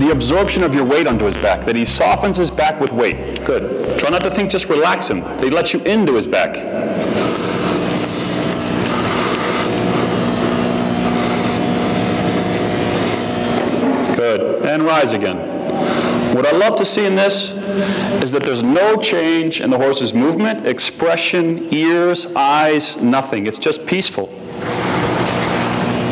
the absorption of your weight onto his back, that he softens his back with weight. Good. Try not to think just relax him. That he lets you into his back. Good. And rise again. What I love to see in this is that there's no change in the horse's movement, expression, ears, eyes, nothing. It's just peaceful.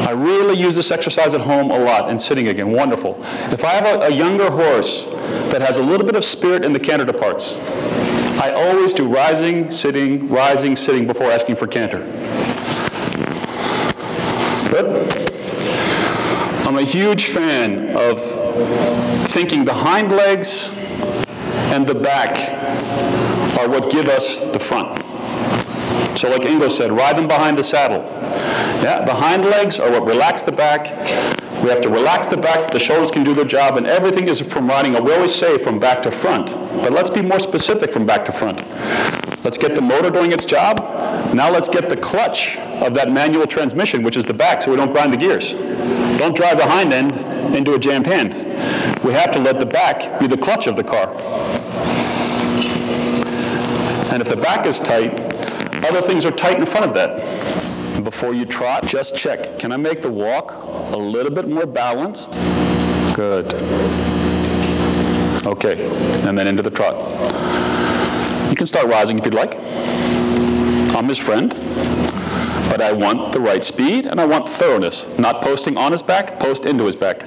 I really use this exercise at home a lot and sitting again. Wonderful. If I have a, a younger horse that has a little bit of spirit in the canter parts, I always do rising, sitting, rising, sitting before asking for canter. Good? I'm a huge fan of thinking the hind legs and the back are what give us the front. So like Ingo said, ride them behind the saddle. Yeah, the hind legs are what relax the back. We have to relax the back, the shoulders can do their job, and everything is from riding, we always say from back to front. But let's be more specific from back to front. Let's get the motor doing its job. Now let's get the clutch of that manual transmission, which is the back, so we don't grind the gears. Don't drive the hind end into a jammed hand. We have to let the back be the clutch of the car. And if the back is tight, other things are tight in front of that. Before you trot, just check. Can I make the walk a little bit more balanced? Good. Okay, and then into the trot. You can start rising if you'd like. I'm his friend. But I want the right speed and I want throughness. Not posting on his back, post into his back.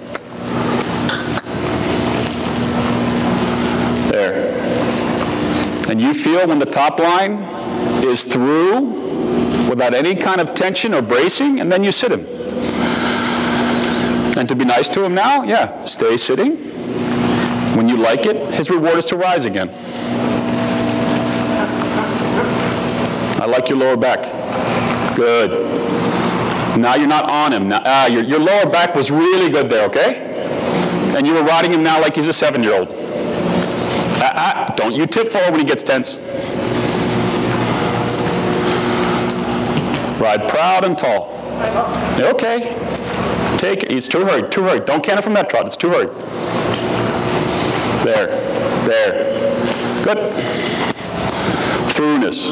There. And you feel when the top line is through without any kind of tension or bracing, and then you sit him. And to be nice to him now, yeah, stay sitting. When you like it, his reward is to rise again. I like your lower back. Good. Now you're not on him. Now, uh, your, your lower back was really good there, okay? And you were riding him now like he's a seven-year-old. Uh, uh, don't you tip forward when he gets tense. Ride proud and tall. Okay. Take it. He's too hurried, too hurried. Don't count it from that trot. It's too hurried. There. There. Good throughness.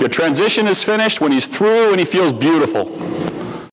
Your transition is finished when he's through and he feels beautiful.